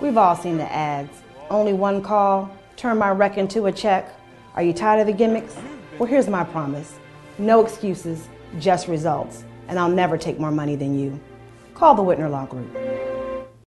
We've all seen the ads. Only one call, turn my wreck into a check. Are you tired of the gimmicks? Well, here's my promise no excuses, just results. And I'll never take more money than you. Call the Whitner Law Group.